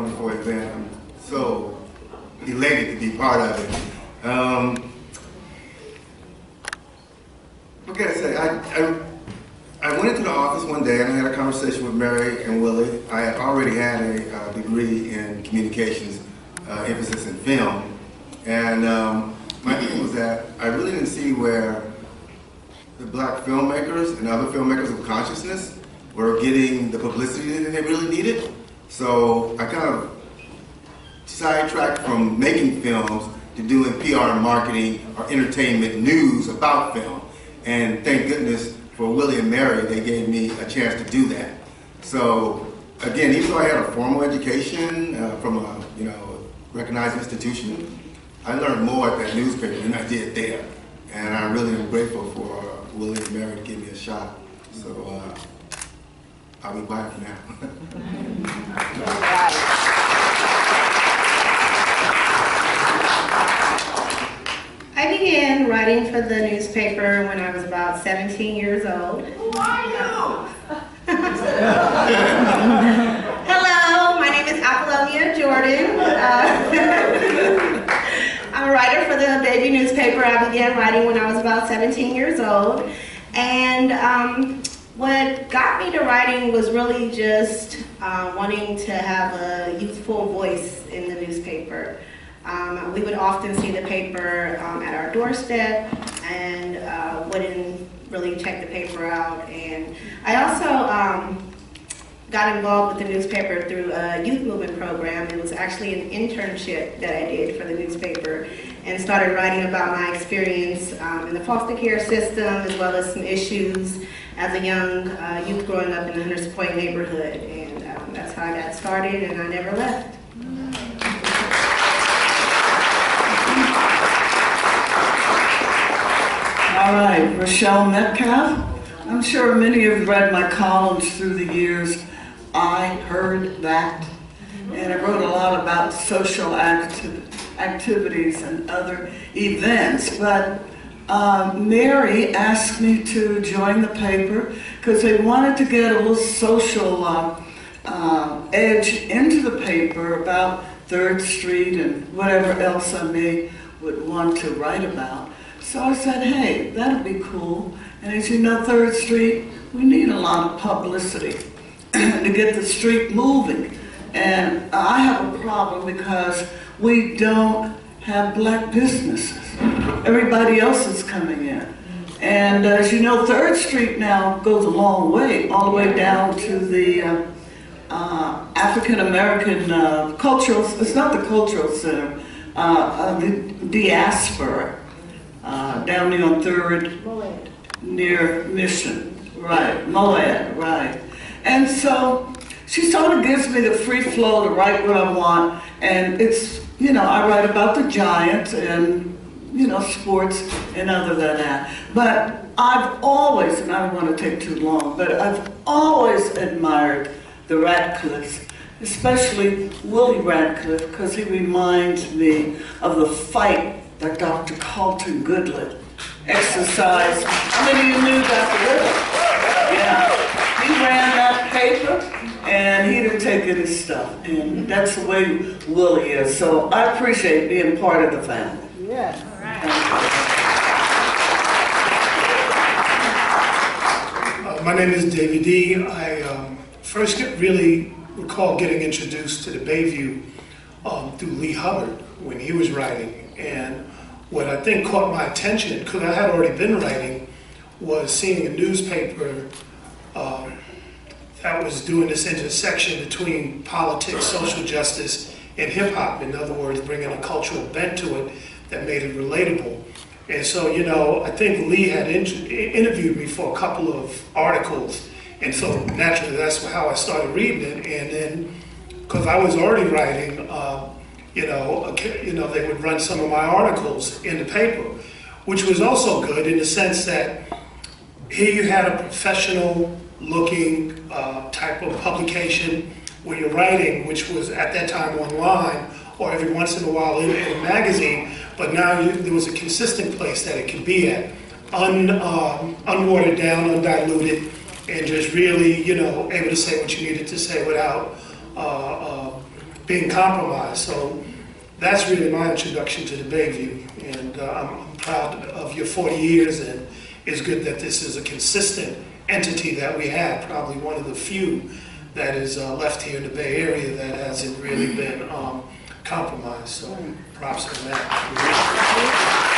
wonderful event. I'm so elated to be part of it. Um, what can I say? I, I, I went into the office one day and I had a conversation with Mary and Willie. I already had a uh, degree in communications, uh, emphasis in film. And um, my thing was that I really didn't see where the black filmmakers and other filmmakers of consciousness were getting the publicity that they really needed. So I kind of sidetracked from making films to doing PR and marketing or entertainment news about film. And thank goodness for Willie and Mary, they gave me a chance to do that. So again, even though I had a formal education uh, from a you know recognized institution, I learned more at that newspaper than I did there. And I really am grateful for Willie and Mary to give me a shot. So uh, I'll be bye for now. I began writing for the newspaper when I was about 17 years old. Who are you? Hello, my name is Apollonia Jordan. Uh, I'm a writer for the Bayview newspaper. I began writing when I was about 17 years old. And um, what got me to writing was really just uh, wanting to have a youthful voice in the newspaper. Um, we would often see the paper um, at our doorstep and uh, wouldn't really check the paper out. And I also um, got involved with the newspaper through a youth movement program. It was actually an internship that I did for the newspaper and started writing about my experience um, in the foster care system as well as some issues as a young uh, youth growing up in the Hunters Point neighborhood. And um, that's how I got started and I never left. All right, Rochelle Metcalf. I'm sure many have read my columns through the years. I heard that. And I wrote a lot about social acti- activities and other events. But uh, Mary asked me to join the paper because they wanted to get a little social uh, uh, edge into the paper about Third Street and whatever else I may would want to write about. So I said, hey, that'd be cool. And as you know, Third Street, we need a lot of publicity to get the street moving. And I have a problem because we don't have black businesses. Everybody else is coming in. And as you know, Third Street now goes a long way, all the way down to the uh, uh, African American uh, cultural, it's not the cultural center, uh, the diaspora uh, down there on Third, near Mission, right, MoAD, right. And so she sort of gives me the free flow to write what I want, and it's, you know, I write about the Giants and, you know, sports and other than that. But I've always, and I don't want to take too long, but I've always admired the Ratcliffs especially Willie Ratcliff, because he reminds me of the fight that Dr. Carlton Goodlett exercised. How many of you knew Dr. Goodlett? Yeah. He ran that paper and he didn't take any stuff. And that's the way Willie is. So I appreciate being part of the family. Yes. All right. Uh, my name is Davey D. I um, first get really recall getting introduced to the Bayview um, through Lee Hubbard when he was writing. And what I think caught my attention, because I had already been writing, was seeing a newspaper um, that was doing this intersection between politics, social justice, and hip hop. In other words, bringing a cultural bent to it that made it relatable. And so, you know, I think Lee had interviewed me for a couple of articles. And so naturally, that's how I started reading it. And then, because I was already writing, uh, you know, you know, they would run some of my articles in the paper, which was also good in the sense that here you had a professional looking uh, type of publication where you're writing, which was at that time online or every once in a while in, in a magazine, but now you, there was a consistent place that it could be at, un, um, unwatered down, undiluted, and just really, you know, able to say what you needed to say without uh, uh, being compromised. So that's really my introduction to the Bayview. And uh, I'm I'm proud of your 40 years, and it's good that this is a consistent entity that we have, probably one of the few that is uh, left here in the Bay Area that hasn't really been um, compromised. So props on that.